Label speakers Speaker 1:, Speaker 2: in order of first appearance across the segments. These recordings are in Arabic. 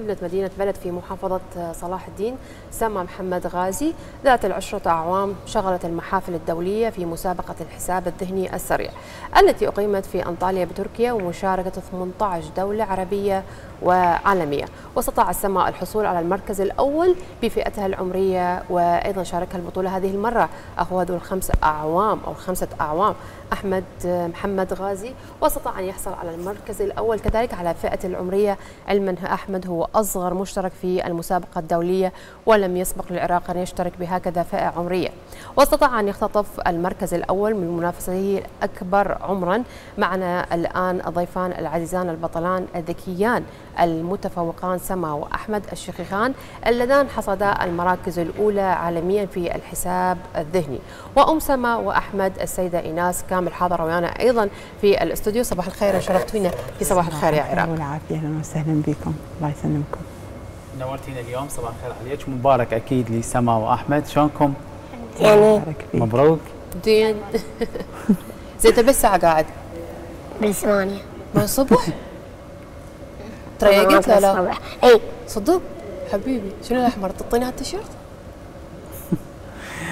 Speaker 1: ابنة مدينة بلد في محافظة صلاح الدين. سما محمد غازي ذات العشرة أعوام شغلت المحافل الدولية في مسابقة الحساب الذهني السريع التي أقيمت في أنطاليا بتركيا ومشاركة 18 دولة عربية وعالمية. واستطاع السما الحصول على المركز الأول بفئتها العمرية وأيضا شاركها البطولة هذه المرة أخوها ذو الخمس أعوام أو الخمسة أعوام أحمد محمد غازي. واستطاع أن يحصل على المركز الأول كذلك على فئة العمرية. علما أحمد هو أصغر مشترك في المسابقة الدولية ولم يسبق للعراق أن يشترك بهكذا فئة عمرية. واستطاع أن يختطف المركز الأول من منافسته الأكبر عمرا. معنا الآن الضيفان العزيزان البطلان الذكيان المتفوقان سما وأحمد الشقيقان اللذان حصدا المراكز الأولى عالميا في الحساب الذهني. وأم سما وأحمد السيدة إيناس كامل حاضرة ويانا أيضا في الاستوديو. صباح الخير شرفتونا في صباح الخير يا عراق.
Speaker 2: والعافية أهلا وسهلا بكم. الله يسلمكم.
Speaker 3: نورتينا اليوم. صباح الخير عليك. مبارك أكيد لسما وأحمد. شلونكم؟
Speaker 2: يعني
Speaker 3: مبروك.
Speaker 1: زين. زين بس ساعة قاعد.
Speaker 4: بالثمانية
Speaker 1: من الصبح؟ ترى قلت لا لا.
Speaker 4: اي
Speaker 1: صدق؟ حبيبي شنو الأحمر؟ تعطيني هالتيشيرت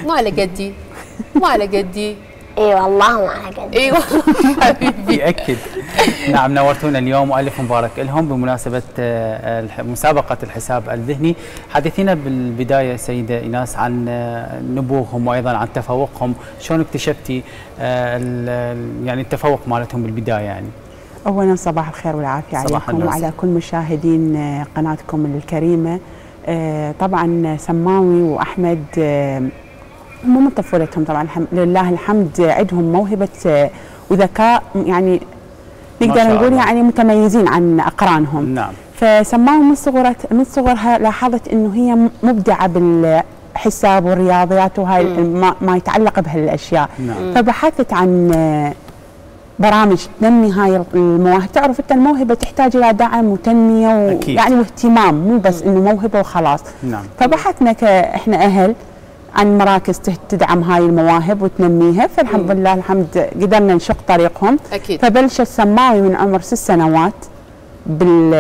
Speaker 1: ما على قدي ما على قدي.
Speaker 4: إي والله ما على قد
Speaker 1: أيوه حبيبي.
Speaker 3: يأكد. نعم نورتونا اليوم والف مبارك لهم بمناسبة آه، مسابقة الحساب الذهني. حدثينا بالبداية سيدة ايناس عن آه، نبوغهم وأيضا عن تفوقهم. شلون اكتشفتي آه، يعني التفوق مالتهم بالبداية يعني؟
Speaker 2: أولا صباح الخير والعافية
Speaker 3: صباح
Speaker 2: عليكم. وعلى كل مشاهدين آه، قناتكم الكريمة. آه، طبعا سماوي وأحمد آه، مو من طفولتهم طبعا لله الحمد عندهم موهبة آه، وذكاء يعني نقدر نقول. يعني متميزين عن أقرانهم.
Speaker 3: نعم.
Speaker 2: فسماها من صغرت من صغرها لاحظت إنه هي مبدعة بالحساب والرياضيات وهاي ما, ما يتعلق بهالأشياء.
Speaker 3: نعم.
Speaker 2: فبحثت عن برامج تنمي هاي المواهب تعرف انت الموهبة تحتاج إلى دعم وتنمية
Speaker 3: أكيد.
Speaker 2: ويعني واهتمام مو بس إنه موهبة وخلاص.
Speaker 3: نعم.
Speaker 2: فبحثنا ك- إحنا أهل عن مراكز تدعم هاي المواهب وتنميها. فالحمد لله الحمد قدرنا نشق طريقهم.
Speaker 1: أكيد.
Speaker 2: فبلش السماوي من عمر ست سنوات بال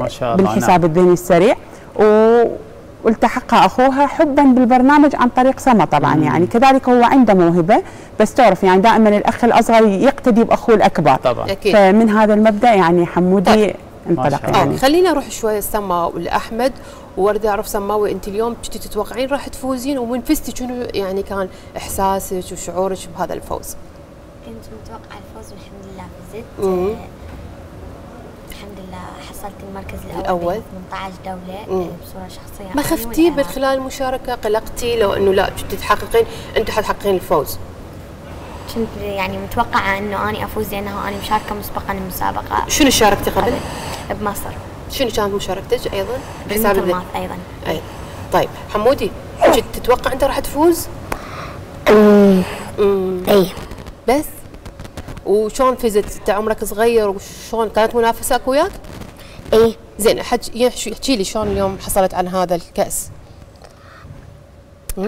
Speaker 3: ما شاء الله،
Speaker 2: بالحساب الذهني السريع. و والتحق أخوها حبا بالبرنامج عن طريق سما طبعا
Speaker 3: مم.
Speaker 2: يعني كذلك هو عنده موهبة بس تعرف يعني دائما الأخ الأصغر يقتدي بأخوه الأكبر.
Speaker 3: طبعا.
Speaker 1: أكيد.
Speaker 2: فمن هذا المبدأ يعني حمودي
Speaker 1: طيب.
Speaker 2: انطلق
Speaker 3: الله.
Speaker 2: يعني.
Speaker 1: آه خلينا نروح شوي سما ولاحمد وأريد أعرف سماوي أنت اليوم؟ كنتي تتوقعين راح تفوزين؟ ومن فزتي شنو يعني كان إحساسك وشعورك بهذا الفوز؟
Speaker 4: كنت متوقعة الفوز والحمد لله فزت. حصلت المركز الأول
Speaker 1: الأول.
Speaker 4: بين 18 دولة
Speaker 1: مم.
Speaker 4: آه، بصورة شخصية
Speaker 1: ما خفتي من
Speaker 4: والعراق.
Speaker 1: خلال المشاركه قلقتي لو إنه لا كنتي تحققين انت حتحققين الفوز
Speaker 4: كنت يعني متوقعة إنه أني أفوز لأنه أنا مشاركة مسبقا المسابقة
Speaker 1: شنو شاركتي قبل؟
Speaker 4: بمصر
Speaker 1: شنو كانت مشاركتك أيضا؟ حساب
Speaker 4: بالمثل
Speaker 1: الذهن
Speaker 4: أيضا
Speaker 1: أي طيب حمودي كنت تتوقع أنت راح تفوز؟ امم
Speaker 4: أي
Speaker 1: بس وشلون فزت؟ انت عمرك صغير وشلون كانت منافسه وياك؟
Speaker 4: اي
Speaker 1: زين احكي لي شلون اليوم حصلت على هذا الكأس؟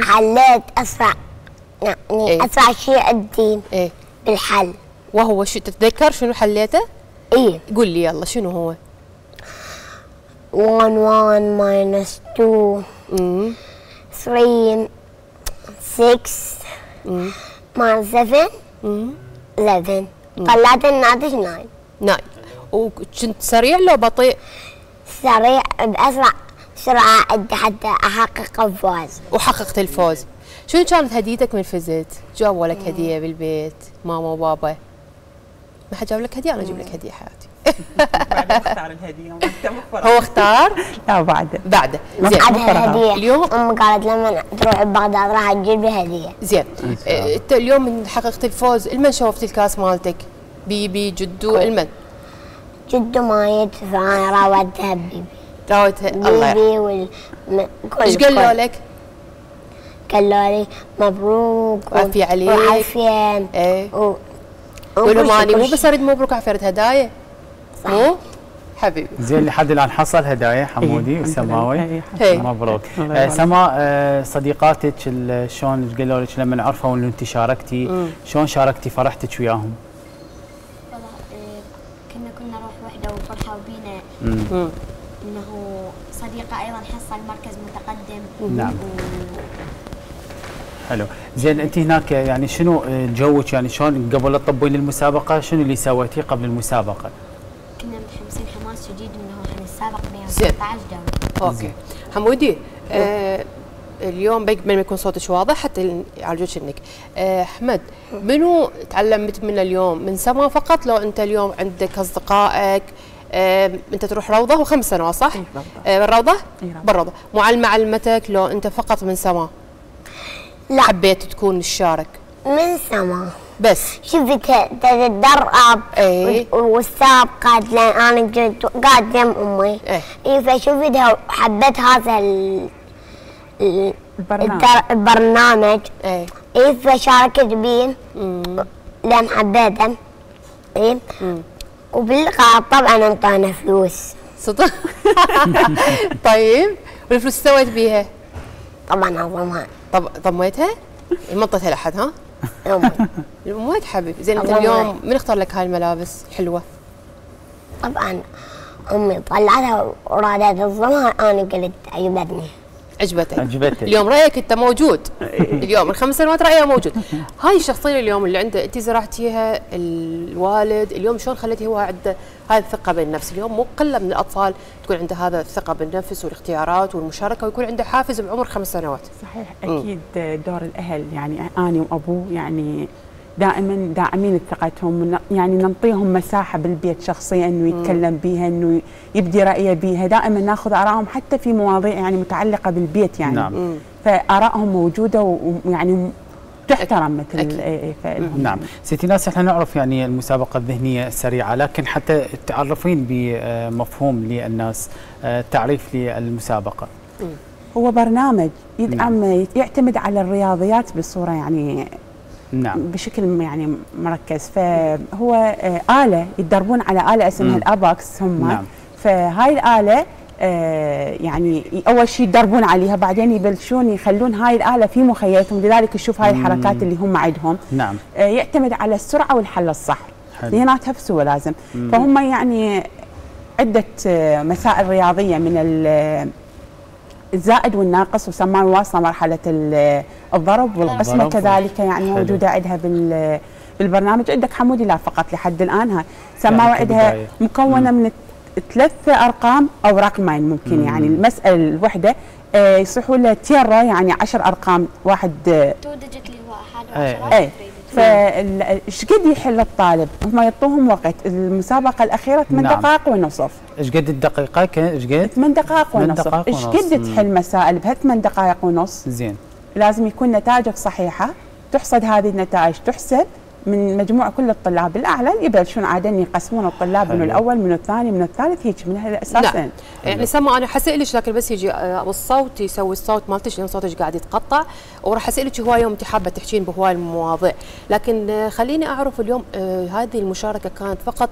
Speaker 4: حليت أسرع يعني
Speaker 1: إيه.
Speaker 4: أسرع شيء عندي
Speaker 1: إيه.
Speaker 4: بالحل.
Speaker 1: وهو شو تتذكر شنو حليته؟
Speaker 4: اي
Speaker 1: قول لي يلا شنو هو؟
Speaker 4: 1 1 minus 2
Speaker 1: امم
Speaker 4: 3 6
Speaker 1: امم
Speaker 4: minus 7
Speaker 1: امم
Speaker 4: 11 طلعت الناتج 9
Speaker 1: ناي وكنت سريع لو بطيء؟
Speaker 4: سريع بأسرع سرعة عندي حتى أحقق الفوز.
Speaker 1: وحققت الفوز. شنو كانت هديتك من فزت؟ جابوا لك هدية بالبيت ماما وبابا. ما حد جاب لك هدية؟ أنا أجيب لك هدية حياتي.
Speaker 2: بعدين اختار الهديه
Speaker 1: هو اختار؟
Speaker 2: لا بعد
Speaker 1: بعده. زين.
Speaker 4: هدية.
Speaker 1: اليوم؟
Speaker 4: أمي قالت لما تروح بغداد راح تجيب لي هدية.
Speaker 1: زين. إيه، أنت اليوم من حققت الفوز المن شوفت الكاس مالتك؟ بيبي جدو المن.
Speaker 4: جد مايت فأنا راودتها ببيبي
Speaker 1: راوتها الله
Speaker 4: بيبي وال
Speaker 1: إيش قالوا. لك؟
Speaker 4: قالوا لي مبروك و-
Speaker 1: عافية عليك.
Speaker 4: وعافية
Speaker 1: إيه
Speaker 4: و...
Speaker 1: ماني مو بس أريد مبروك عفرت هدايا
Speaker 4: صح.
Speaker 1: مو حبيبي
Speaker 3: زين لحد الآن حصل هدايا حمودي
Speaker 2: إيه، لله.
Speaker 3: وسماوي
Speaker 2: إيه،
Speaker 1: هي.
Speaker 3: مبروك آه،. سما آه، صديقاتك شلون قالوا لك لما عرفوا انه انت شاركتي. شلون شاركتي فرحتك وياهم؟
Speaker 4: والله آه، كنا كنا نروح وحده وفرحوا بينا
Speaker 3: مم.
Speaker 1: مم.
Speaker 4: إنه صديقة أيضا حصل مركز متقدم.
Speaker 3: نعم. حلو. زين أنت هناك يعني شنو جوك؟ يعني شلون قبل لا تطبين المسابقة شنو اللي سويتيه قبل المسابقة؟
Speaker 4: كنا متحمسين حماس شديد إنه حنتسابق ب
Speaker 1: زين.
Speaker 4: 16 دولة.
Speaker 3: أوكي.
Speaker 1: حمودي آه اليوم بق- بين ما يكون صوتك واضح حتى يعالجوك إنك. آه أحمد منو تعلمت منه اليوم؟ من سما فقط؟ لو أنت اليوم عندك أصدقائك آه انت تروح روضة وخمس سنوات صح؟
Speaker 2: إي بالضبط.
Speaker 1: آه بالروضة؟
Speaker 2: إي روضة.
Speaker 1: بالروضة. معلمه علمتك لو انت فقط من سما؟
Speaker 5: لا.
Speaker 1: حبيت تكون تشارك
Speaker 5: من سما.
Speaker 1: بس.
Speaker 5: شوفي ت- تتدرب
Speaker 1: إيه.
Speaker 5: والسابقات لأن أنا كنت قاعد جنب أمي.
Speaker 1: إيه.
Speaker 5: اي فشوفي ده- حبيت هذا ال ال-
Speaker 2: البرنامج.
Speaker 5: البرنامج.
Speaker 1: إيه.
Speaker 5: اي فشاركت بيه لأن حبيته اي وباللقاء طبعا أنطانا فلوس
Speaker 1: طيب والفلوس سويت بيها؟
Speaker 5: طبعا اظلمها
Speaker 1: طب ضميتها؟ ما اعطيتها لاحد ها؟
Speaker 5: امي
Speaker 1: وايد حبيبي زين
Speaker 5: أنت
Speaker 1: اليوم. من اختار لك هاي الملابس حلوة
Speaker 5: طبعا أمي طلعتها ورادت تظلمها أنا قلت عجبتني
Speaker 1: عجبتك
Speaker 3: عجبتك.
Speaker 1: اليوم رأيك أنت موجود. اليوم من خمس سنوات رايها موجود. هاي الشخصية اليوم اللي عنده أنت زرعتيها الوالد اليوم شلون خليتي هو عنده هاي الثقة بالنفس؟ اليوم مو قلة من الأطفال تكون عنده هذا الثقة بالنفس والاختيارات والمشاركة ويكون عنده حافز بعمر خمس سنوات.
Speaker 2: صحيح أكيد دور الأهل يعني أنا وأبوه يعني دائما داعمين ثقتهم يعني نعطيهم مساحة بالبيت شخصيه إنه يتكلم بيها إنه يبدي رأيه بيها. دائما ناخذ آرائهم حتى في مواضيع يعني متعلقة بالبيت يعني.
Speaker 3: نعم.
Speaker 2: فآرائهم موجودة ويعني تحترم مثل. إيه إيه
Speaker 3: نعم. ستي ناس إحنا نعرف يعني المسابقة الذهنية السريعة لكن حتى تعرفين بمفهوم للناس آه، تعريف للمسابقة.
Speaker 2: هو برنامج يدعم يعتمد على الرياضيات بصورة يعني
Speaker 3: نعم.
Speaker 2: بشكل يعني مركز. فهو آه، آلة يتدربون على آلة اسمها. الأباكس هم
Speaker 3: نعم.
Speaker 2: فهاي الآلة آه، يعني أول شيء يتدربون عليها بعدين يبلشون يخلون هاي الآلة في مخيلتهم. لذلك يشوف هاي الحركات اللي هم عندهم.
Speaker 3: نعم.
Speaker 2: آه، يعتمد على السرعة والحل الصح. اثنيناتها بسوى لازم. فهم يعني عدة آه، مسائل رياضية من ال- الزائد والناقص وسماها واصلة مرحلة ال- الضرب والقسمة
Speaker 3: الضرب.
Speaker 2: كذلك يعني
Speaker 3: حلو.
Speaker 2: موجودة عندها بال بالبرنامج عندك حمودي لا فقط لحد الآن هاي
Speaker 3: يعني
Speaker 2: عندها
Speaker 3: كبداية.
Speaker 2: مكونة من ثلاث أرقام أو رقمين ممكن يعني المسألة الوحدة آه، يصيحوا له تيرا يعني عشر أرقام واحد
Speaker 4: تو ديجيت اللي هو احد
Speaker 3: إيه.
Speaker 4: وعشرة
Speaker 2: اي فايش قد يحل الطالب؟ هم يعطوهم وقت المسابقة الأخيرة 8
Speaker 3: نعم.
Speaker 2: دقائق ونصف
Speaker 3: إيش قد الدقيقة إيش قد
Speaker 2: 8 دقائق
Speaker 3: ثمان
Speaker 2: ونصف
Speaker 3: دقائق
Speaker 2: إيش
Speaker 3: ونص.
Speaker 2: قد
Speaker 3: مم.
Speaker 2: تحل مسائل بها 8 دقائق ونص
Speaker 3: زين
Speaker 2: لازم يكون نتائجك صحيحة تحصد هذه النتائج تحسب من مجموع كل الطلاب. الأعلى يبلشون عاده يقسمون الطلاب من
Speaker 3: حلو.
Speaker 2: الأول من الثاني من الثالث هيك من الأساس.
Speaker 1: نعم. يعني سما أنا حسألك لكن بس يجي آه، أبو الصوت يسوي الصوت مالتك لأن صوتك قاعد يتقطع. وراح أسألك هواي يوم أنت حابة تحكين بهواي المواضيع. لكن آه، خليني أعرف اليوم آه، هذه المشاركة كانت فقط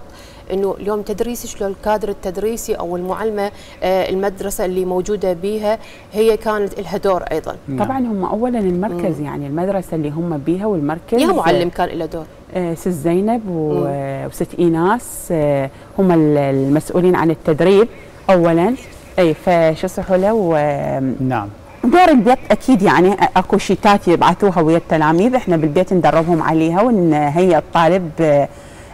Speaker 1: إنه اليوم تدريسك لو الكادر التدريسي أو المعلمة المدرسة اللي موجودة بيها هي كانت لها دور أيضا.
Speaker 2: طبعا هم اولا المركز يعني المدرسة اللي هم بيها والمركز.
Speaker 1: يا معلم كان له دور.
Speaker 2: آه، ست زينب وست إيناس آه، هم ال- المسؤولين عن التدريب اولا. أي فشو له و-
Speaker 3: نعم.
Speaker 2: دور البيت أكيد يعني أكو شيتات يبعثوها ويا التلاميذ إحنا بالبيت ندربهم عليها ونهيئ الطالب آه،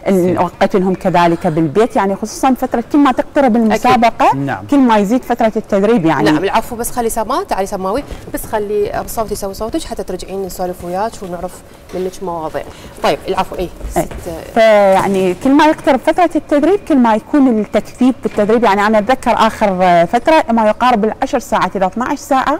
Speaker 2: نوقت لهم كذلك بالبيت. يعني خصوصا فترة كل ما تقترب المسابقة
Speaker 3: نعم.
Speaker 2: كل ما يزيد فترة التدريب يعني.
Speaker 1: نعم العفو بس خلي سما تعالي سماوي بس خلي ابو الصوت يسوي صوتك حتى ترجعين نسولف وياك ونعرف منك مواضيع طيب العفو اي
Speaker 2: إيه. فيعني كل ما يقترب فترة التدريب كل ما يكون التكثيف بالتدريب. يعني أنا أتذكر آخر فترة ما يقارب العشر ساعات إلى 12 ساعة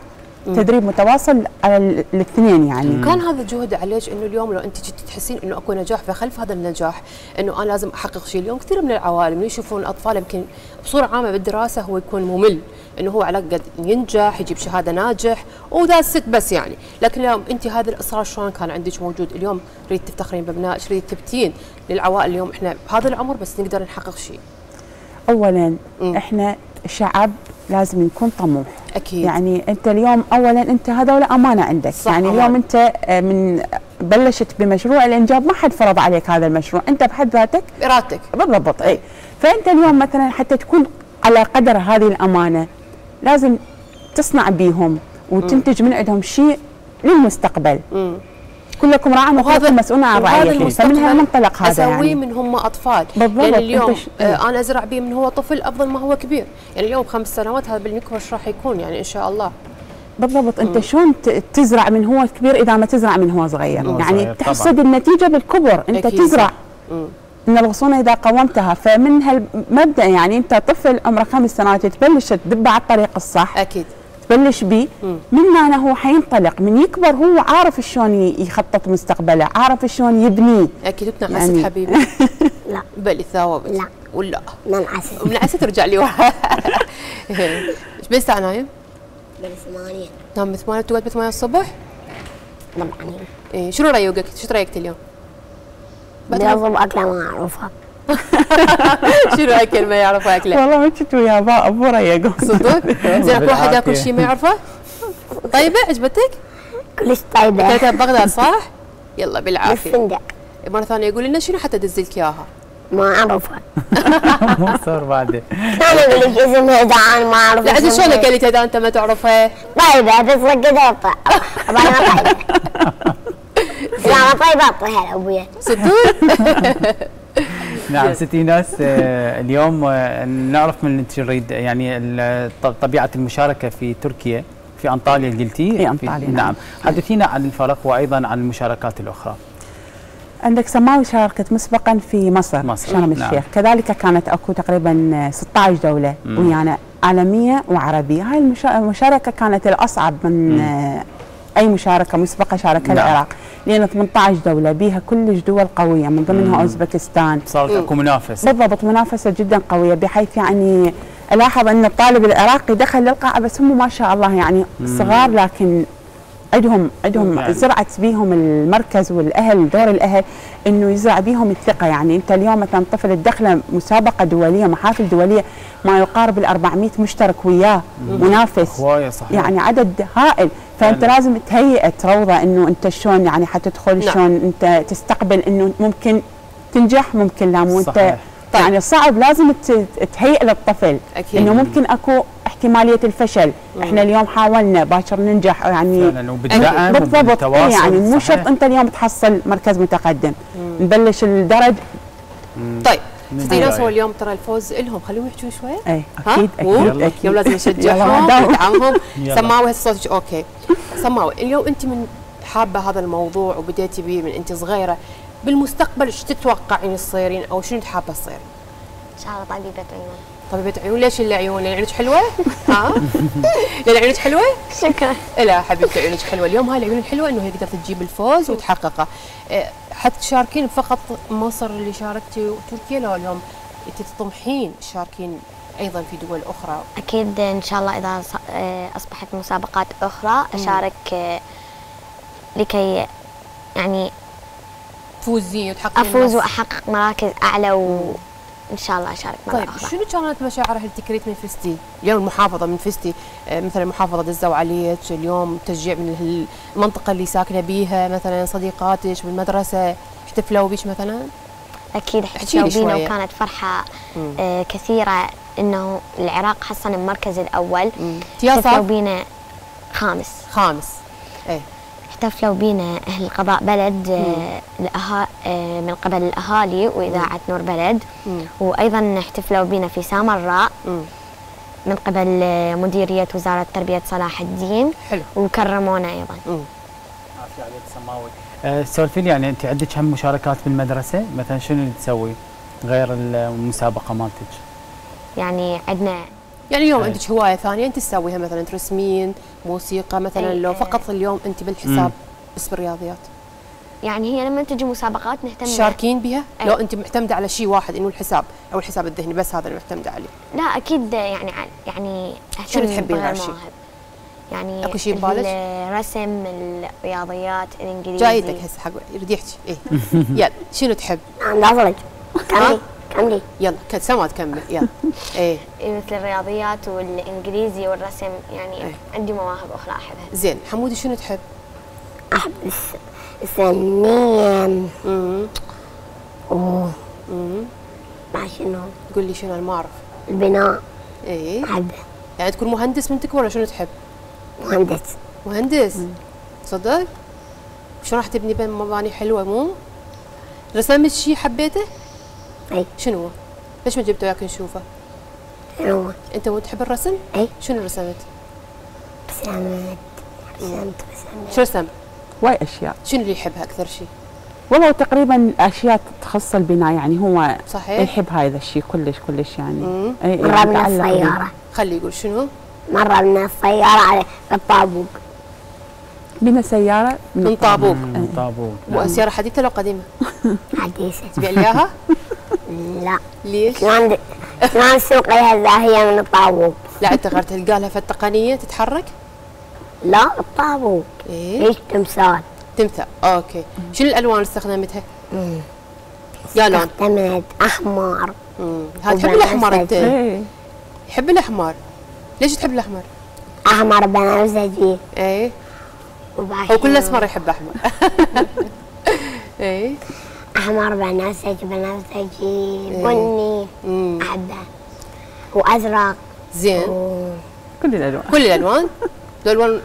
Speaker 2: تدريب متواصل على ال- الاثنين يعني.
Speaker 1: كان هذا الجهد عليك إنه اليوم لو أنت جيتي تحسين إنه أكو نجاح فخلف هذا النجاح إنه أنا لازم أحقق شيء. اليوم كثير من العوالم يشوفون الأطفال يمكن بصورة عامة بالدراسة هو يكون ممل إنه هو على قد ينجح يجيب شهادة ناجح وذا الست بس يعني. لكن اليوم أنت هذا الإصرار شلون كان عندك موجود؟ اليوم تريد تفتخرين بأبنائك تريد تبتين. للعوائل اليوم إحنا بهذا العمر بس نقدر نحقق شيء.
Speaker 2: اولا
Speaker 1: مم.
Speaker 2: إحنا شعب لازم يكون طموح.
Speaker 1: أكيد.
Speaker 2: يعني أنت اليوم اولا أنت هذول أمانة عندك.
Speaker 1: صح،
Speaker 2: يعني. اليوم أنت آه، من بلشت بمشروع الانجاب ما حد فرض عليك هذا المشروع. أنت بحد ذاتك؟
Speaker 1: ارادتك
Speaker 2: بالضبط إي. فأنت اليوم مثلا حتى تكون على قدر هذه الأمانة لازم تصنع بيهم وتنتج من عندهم شيء للمستقبل. كلكم راع وكلكم مسؤول عن
Speaker 1: وهذا
Speaker 2: رعيتكم فمن
Speaker 1: المستقبل
Speaker 2: هالمنطلق هذا
Speaker 1: اسويه
Speaker 2: يعني.
Speaker 1: من هم أطفال.
Speaker 2: بالضبط،
Speaker 1: يعني اليوم
Speaker 2: ش-
Speaker 1: آه أنا أزرع به من هو طفل أفضل ما هو كبير. يعني اليوم خمس سنوات هذا بالنكبه إيش راح يكون؟ يعني إن شاء الله.
Speaker 2: بالضبط. أنت شلون ت- تزرع من هو كبير إذا ما تزرع من هو صغير؟ يعني
Speaker 3: صغير،
Speaker 2: تحصد النتيجة بالكبر. أنت
Speaker 1: أكيد
Speaker 2: تزرع.
Speaker 1: مم.
Speaker 2: ان الغصونه إذا قومتها فمن هالمبدأ يعني أنت طفل عمره خمس سنوات تبلش تدبه على الطريق الصح.
Speaker 1: أكيد.
Speaker 2: تبلش بيه من هنا هو حينطلق. من يكبر هو عارف شلون يخطط مستقبله عارف شلون يبنيه
Speaker 1: أكيد وتنعست
Speaker 2: يعني-
Speaker 1: حبيبي.
Speaker 5: لا.
Speaker 1: بلي ثوابت.
Speaker 5: لا.
Speaker 1: ولا.
Speaker 5: من عسل
Speaker 1: من عسى ترجع لي. ورا إيش بس ساعه نايم؟
Speaker 5: بالثمانية
Speaker 1: نام بثمانية تقعد بثمانية الصبح؟
Speaker 5: طبعا.
Speaker 1: إيه شنو رأيك؟ شو تريقت اليوم؟
Speaker 5: بيضرب أكلة ما أعرفها
Speaker 1: شنو أكل ما يعرف أكله؟
Speaker 2: والله ما كنت ويا با ابو ريقون
Speaker 1: صدق؟ زين اكو واحد ياكل. شيء ما يعرفه؟ طيبة عجبتك؟
Speaker 5: كلش طيبة
Speaker 1: اكلتها ببغداد صح؟ يلا بالعافية
Speaker 5: بالفندق
Speaker 1: مرة ثانية يقول لنا شنو حتى ادزلك إياها؟
Speaker 5: ما أعرفها
Speaker 3: مو صار بعد
Speaker 5: كان يقول لك اسمها إذا أنا ما
Speaker 1: لا
Speaker 5: اسمها.
Speaker 1: شلون اكلت إذا أنت ما تعرفها؟
Speaker 5: طيبة بس ما طيبة لا ما طيبة أعطيها لأبويا
Speaker 1: صدق؟
Speaker 3: نعم ستي ناس آه، اليوم آه، نعرف من انت نريد يعني طبيعة المشاركة في تركيا في أنطاليا قلتي؟
Speaker 2: في أنطاليا،
Speaker 3: نعم.
Speaker 2: نعم.
Speaker 3: حدثينا عن الفرق وأيضا عن المشاركات الأخرى.
Speaker 2: عندك سماوي شاركت مسبقا في مصر,
Speaker 3: مصر،
Speaker 2: شرم
Speaker 3: نعم.
Speaker 2: الشيخ كذلك كانت أكو تقريبا 16 دولة
Speaker 3: مم.
Speaker 2: ويانا عالمية وعربية. هاي المشا- المشاركة كانت الأصعب من آه، أي مشاركة مسبقة شاركها
Speaker 3: نعم.
Speaker 2: العراق. لأن 18 دولة بها كلش دول قوية من ضمنها أوزبكستان.
Speaker 3: صارت أكو منافسه
Speaker 2: بالضبط منافسة جدا قوية بحيث يعني ألاحظ أن الطالب العراقي دخل للقاعة بس هم ما شاء الله يعني صغار لكن عندهم عندهم
Speaker 3: يعني.
Speaker 2: زرعت بيهم المركز والأهل دور الأهل إنه يزرع بيهم الثقة يعني أنت اليوم مثلا طفل تدخله مسابقة دولية محافل دولية ما يقارب ال 400 مشترك وياه منافس
Speaker 3: هواية صحيح
Speaker 2: يعني عدد هائل فأنت
Speaker 3: يعني.
Speaker 2: لازم تهيئ روضه إنه أنت شلون يعني حتدخل
Speaker 1: نعم.
Speaker 2: شلون أنت تستقبل إنه ممكن تنجح ممكن لا مو أنت
Speaker 3: صحيح.
Speaker 2: يعني صعب لازم ت- تهيئ للطفل
Speaker 1: أكيد.
Speaker 2: إنه ممكن أكو احتمالية الفشل إحنا اليوم حاولنا باكر ننجح يعني
Speaker 3: فعلا وبالدعم
Speaker 2: بالضبط
Speaker 3: وبالتواصل
Speaker 2: يعني مو. شرط أنت اليوم تحصل مركز متقدم نبلش الدرج
Speaker 1: طيب
Speaker 3: من
Speaker 1: ستي ناس هو. اليوم ترى الفوز لهم خليهم يحجون شوي
Speaker 2: اي
Speaker 1: ها؟
Speaker 2: أكيد؟ أكيد
Speaker 1: اليوم لازم نشجعهم. ندعمهم. سماوي هالصوت okay سماوي اليوم أنت من حابة هذا الموضوع وبديتي به من أنت صغيرة بالمستقبل إيش تتوقعين تصيرين أو شنو حابة تصيرين؟
Speaker 5: إن شاء الله طبيبة عيون
Speaker 1: طبيبة عيون ليش اللي عيون؟ لأن عيونك حلوة؟ ها؟ لأن عيونك حلوة؟
Speaker 5: شكرا
Speaker 1: لا حبيبتي عيونك حلوة اليوم هاي العيون الحلوة إنه هي قدرت تجيب الفوز وتحققه إيه، حتشاركين فقط مصر اللي شاركتي وتركيا لو اليوم أنت تطمحين تشاركين أيضا في دول أخرى
Speaker 5: أكيد إن شاء الله إذا ص- آه، أصبحت مسابقات أخرى أشارك آه، لكي يعني
Speaker 1: تفوزين وتحققين
Speaker 5: أفوز
Speaker 1: النصر.
Speaker 5: وأحقق مراكز أعلى وإن شاء الله أشارك مرة
Speaker 1: طيب
Speaker 5: أخرى.
Speaker 1: شنو كانت مشاعر هل تكريت من فزتي؟ اليوم المحافظة من فزتي آه، مثلا محافظة دزوا عليك اليوم تشجيع من المنطقة اللي ساكنة بيها مثلا صديقاتك بالمدرسة احتفلوا بيش مثلا؟ لي
Speaker 5: احتفلوا بينا. وكانت فرحة آه، كثيرة إنه العراق حصل المركز الأول.
Speaker 1: يا
Speaker 5: احتفلوا بينا خامس.
Speaker 1: خامس. إيه.
Speaker 5: احتفلوا بينا أهل قضاء بلد آه، الأها آه، من قبل الأهالي وإذاعة نور بلد.
Speaker 1: مم.
Speaker 5: وأيضا احتفلوا بينا في سامراء. من قبل آه، مديرية وزارة تربية صلاح الدين.
Speaker 1: حلو.
Speaker 5: وكرمونا أيضا.
Speaker 3: عافية عليك سماوي. أه، سولفي لي يعني أنت عندك هم مشاركات بالمدرسة؟ مثلا شنو اللي تسوي غير المسابقة مالتك؟
Speaker 5: يعني عندنا
Speaker 1: يعني اليوم
Speaker 3: أي.
Speaker 1: عندك هواية ثانية أنت تسويها مثلا ترسمين موسيقى مثلا
Speaker 5: أي.
Speaker 1: لو فقط اليوم أنت بالحساب بس بالرياضيات
Speaker 5: يعني هي لما تجي مسابقات نهتم
Speaker 1: تشاركين بها
Speaker 5: أي.
Speaker 1: لو أنت معتمدة على شيء واحد إنه الحساب أو الحساب الذهني بس هذا اللي معتمدة عليه
Speaker 5: لا أكيد يعني يعني أهتم
Speaker 1: شنو تحبين؟
Speaker 5: مواهب. يعني
Speaker 1: أكو شيء ببالك؟
Speaker 5: الرسم الرياضيات الإنجليزي
Speaker 1: جايدك هسه حق يريد يحكي إيه يلا شنو تحب؟
Speaker 5: أنا كملي. كملي
Speaker 1: يلا سما تكمل يلا. إيه.
Speaker 5: مثل الرياضيات والإنجليزي والرسم يعني
Speaker 1: أي.
Speaker 5: عندي مواهب أخرى أحبها.
Speaker 1: زين حمودي شنو تحب؟
Speaker 5: أحب الفنية
Speaker 1: امم امم
Speaker 5: مع شنو.
Speaker 1: قول لي شنو أنا ما اعرف
Speaker 5: البناء.
Speaker 1: إيه.
Speaker 5: احبه
Speaker 1: يعني تكون مهندس من تكبر ولا شنو تحب؟
Speaker 6: مهندس.
Speaker 1: مهندس. صدق؟ شلون راح تبني بين مباني حلوة مو؟ رسمت شيء حبيته؟
Speaker 6: إي
Speaker 1: شنو هو؟ ليش ما جبته وياك نشوفه؟
Speaker 6: شنو
Speaker 1: أنت مو تحب الرسم؟
Speaker 6: إي
Speaker 1: شنو رسمت؟
Speaker 6: رسمت رسمت رسمت
Speaker 1: شو رسم؟
Speaker 2: واي أشياء
Speaker 1: شنو اللي يحبها أكثر شيء؟
Speaker 2: والله تقريبا أشياء تخص البناء يعني هو
Speaker 1: صحيح؟
Speaker 2: يحب هذا الشيء كلش كلش يعني
Speaker 6: من
Speaker 2: به.
Speaker 6: السيارة
Speaker 1: خلي يقول شنو؟
Speaker 6: مرة من السيارة على الطابوق
Speaker 2: بنا سياره
Speaker 1: من طابوق
Speaker 3: مم، طابوق
Speaker 1: مو سياره حديثة لو قديمة؟
Speaker 6: حديثة
Speaker 1: تبيع لي إياها؟
Speaker 6: لا.
Speaker 1: ليش؟
Speaker 6: شلون شلون سوق لها من الطابوق
Speaker 1: لا أنت غير تلقى لها في التقنية تتحرك؟
Speaker 6: لا الطابوق
Speaker 1: إيه.
Speaker 6: ليش تمثال؟
Speaker 1: تمثال. أوكي. شنو الألوان اللي استخدمتها؟ يا لون.
Speaker 6: استخدمت أحمر.
Speaker 1: مم. ها تحب الأحمر أنت؟
Speaker 2: إيه.
Speaker 1: تحب الأحمر. ليش تحب الأحمر؟
Speaker 6: أحمر بنفسجي. إيه.
Speaker 1: هو كل الأسمر يحب أحمر. إيه.
Speaker 6: أحمر بنفسجي بنفسجي بني. أحبه وأزرق.
Speaker 1: زين.
Speaker 6: و-
Speaker 2: كل الألوان.
Speaker 1: كل الألوان؟ الألوان؟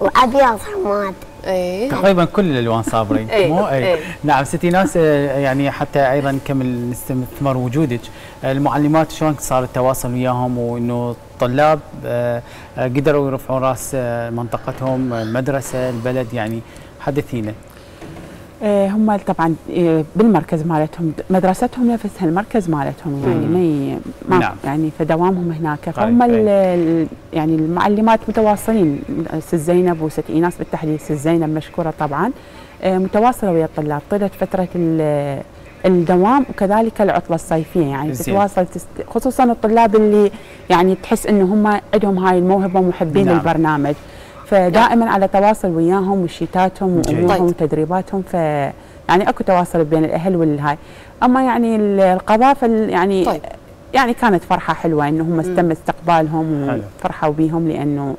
Speaker 6: وأبيض حماد.
Speaker 1: إيه.
Speaker 3: تقريبا كل الألوان صابرين.
Speaker 1: إيه،
Speaker 3: مو؟ اي
Speaker 1: إيه.
Speaker 3: نعم ستي ناس آه، يعني حتى أيضا نكمل نستثمر وجودك. آه، المعلمات شلون صار التواصل وياهم؟ وإنه الطلاب آه، قدروا يرفعون رأس منطقتهم المدرسة البلد يعني حدثينا
Speaker 2: هم طبعا آه، بالمركز مالتهم مدرستهم نفسها المركز مالتهم يعني ما
Speaker 3: نعم.
Speaker 2: يعني فدوامهم هناك
Speaker 3: طيب،
Speaker 2: فهم. ال- يعني المعلمات متواصلين ست زينب وست إيناس بالتحديد ست زينب مشكورة طبعا آه، متواصلة ويا الطلاب طيله فترة ال- الدوام وكذلك العطلة الصيفية يعني. تتواصل تست... خصوصا الطلاب اللي يعني تحس ان هم عندهم هاي الموهبة ومحبين
Speaker 3: نعم.
Speaker 2: البرنامج فدائما على تواصل وياهم وشيتاتهم. وأمورهم
Speaker 1: طيب.
Speaker 2: وتدريباتهم ف يعني أكو تواصل بين الأهل والهاي أما يعني ال- القضاء فال- يعني
Speaker 1: طيب.
Speaker 2: يعني كانت فرحة حلوة إنه هم تم استقبالهم. وفرحوا بيهم
Speaker 3: لأنه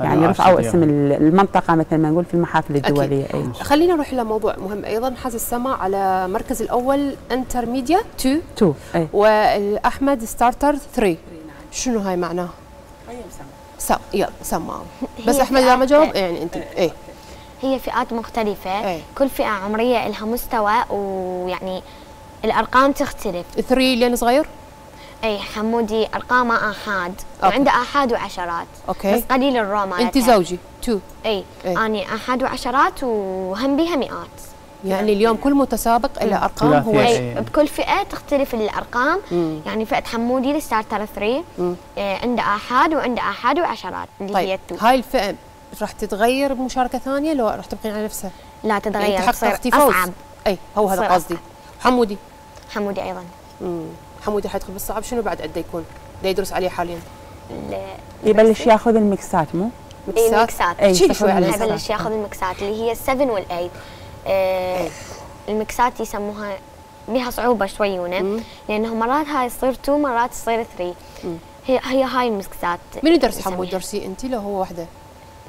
Speaker 2: يعني رفعوا. اسم ال- المنطقة مثل ما نقول في المحافل الدولية أي
Speaker 1: خلينا نروح إلى موضوع مهم أيضا حاز السماء على المركز الأول انترميديا 2
Speaker 2: تو أي
Speaker 1: والاحمد ستارتر 3 شنو هاي معناه؟ سم يلا سماو بس أحمد اذا ما
Speaker 5: فئات-
Speaker 1: جاوب يعني أنت إيه؟
Speaker 5: هي فئات مختلفة.
Speaker 1: إيه.
Speaker 5: كل فئة عمرية لها مستوى ويعني الأرقام تختلف.
Speaker 1: 3 لين صغير؟
Speaker 5: أي حمودي أرقامه آحاد.
Speaker 1: أوكي.
Speaker 5: وعنده آحاد وعشرات.
Speaker 1: أوكي.
Speaker 5: بس قليل الرو مالتها
Speaker 1: انت زوجي 2
Speaker 5: أي
Speaker 1: إيه.
Speaker 5: أني آحاد وعشرات وهم بيها مئات.
Speaker 1: يعني اليوم كل متسابق له أرقام هو.
Speaker 5: أي بكل فئة تختلف الأرقام.
Speaker 1: مم.
Speaker 5: يعني فئة حمودي الستارتر 3
Speaker 1: مم.
Speaker 5: إيه عنده آحاد وعنده آحاد وعشرات اللي هي
Speaker 1: طيب
Speaker 5: التو
Speaker 1: هاي الفئة راح تتغير بمشاركة ثانية لو راح تبقين على نفسها؟
Speaker 5: لا
Speaker 1: يعني
Speaker 5: تتغير تصير
Speaker 1: اختفاز
Speaker 5: أصعب.
Speaker 1: أي هو هذا قصدي. حمودي.
Speaker 5: حمودي أيضا.
Speaker 1: مم. حمودي حيدخل بالصعب. شنو بعد عنده يكون؟ دا يدرس عليه حاليا.
Speaker 5: ال-
Speaker 2: يبلش ياخذ المكسات مو؟
Speaker 5: إي
Speaker 1: مكسات
Speaker 5: مكسات
Speaker 1: شيل شوي على.
Speaker 5: يبلش ياخذ المكسات اللي هي ال7 وال8 آه المكسات يسموها بها صعوبة شويونة
Speaker 1: مم.
Speaker 5: لأنه مرات هاي تصير 2 مرات تصير 3 هي هي هاي المكسات
Speaker 1: من يدرس
Speaker 5: نسميها.
Speaker 1: حمود درسي أنت لو هو وحده؟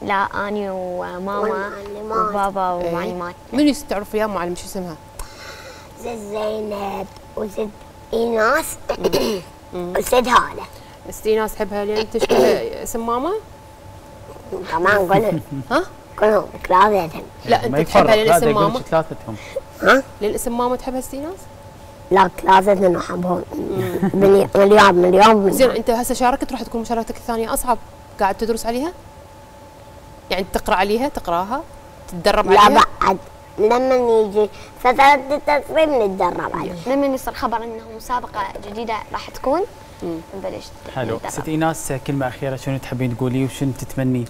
Speaker 5: لا أني وماما. وبابا. ومعلمات
Speaker 1: من يس- تعرف وياه معلم شو اسمها؟
Speaker 6: زد زينب وزد إيناس وزد هالة
Speaker 1: استيناس تحبها لين تشبه اسم ماما؟
Speaker 6: كمان قلت
Speaker 1: ها؟
Speaker 6: كلهم ثلاثتهم
Speaker 1: لا
Speaker 3: ما
Speaker 1: أنت تحبها
Speaker 3: يفرق
Speaker 1: لين
Speaker 3: لا
Speaker 1: اسم
Speaker 3: دا يقول
Speaker 1: ماما؟
Speaker 3: ثلاثتهم
Speaker 6: ها؟
Speaker 1: لين اسم ماما تحبها استيناس؟
Speaker 6: لا ثلاثتهم أحبهم مليون مليون مليون
Speaker 1: زين
Speaker 6: مليون
Speaker 1: أنت هسه شاركت راح تكون مشاركتك الثانية أصعب قاعد تدرس عليها؟ يعني تقرأ عليها تقراها تتدرب
Speaker 6: لا
Speaker 1: عليها؟
Speaker 6: بعد لما يجي فترة التصوير نتدرب عليه
Speaker 5: لما يصير خبر أنه مسابقة جديدة راح تكون نبلش
Speaker 3: حلو. ست ايناس كلمة أخيرة شنو تحبين تقولي وشنو تتمني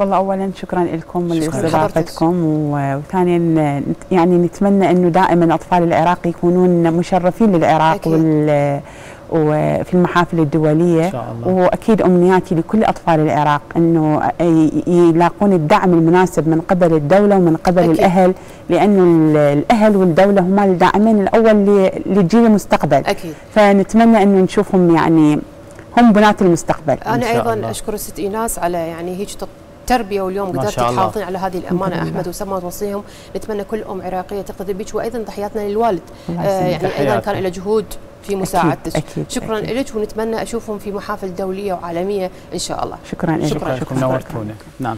Speaker 2: والله اولا شكرا لكم
Speaker 1: شكراً
Speaker 2: لاستضافتكم وثانيا يعني نتمنى أنه دائما أطفال العراق يكونون مشرفين للعراق
Speaker 1: أكيد.
Speaker 2: وال وفي المحافل الدولية
Speaker 3: إن شاء الله.
Speaker 2: وأكيد أمنياتي لكل أطفال العراق أنه ي- يلاقون الدعم المناسب من قبل الدولة ومن قبل
Speaker 1: أكيد.
Speaker 2: الأهل لأنه ال- الأهل والدولة هما الداعمين الأول ل- لجيل المستقبل
Speaker 1: أكيد
Speaker 2: فنتمنى أنه نشوفهم يعني هم بنات المستقبل
Speaker 1: أنا
Speaker 3: شاء
Speaker 1: أيضا
Speaker 3: الله.
Speaker 1: أشكر الست إيناس على يعني هيك تط- تربية واليوم
Speaker 3: ما
Speaker 1: قدرت
Speaker 3: شاء الله.
Speaker 1: تحافظين على هذه الأمانة
Speaker 2: أحمد.
Speaker 1: وسما توصيهم نتمنى كل أم عراقية تقتدي بك وأيضا تحياتنا للوالد آه. يعني
Speaker 3: أيضا.
Speaker 1: كان له جهود في مساعدتك
Speaker 2: أكيد
Speaker 1: شكرا
Speaker 2: أكيد.
Speaker 1: لك ونتمنى أشوفهم في محافل دولية وعالمية إن شاء الله
Speaker 2: شكرا لك
Speaker 1: شكراً
Speaker 3: شكرا لكم نورتونا نعم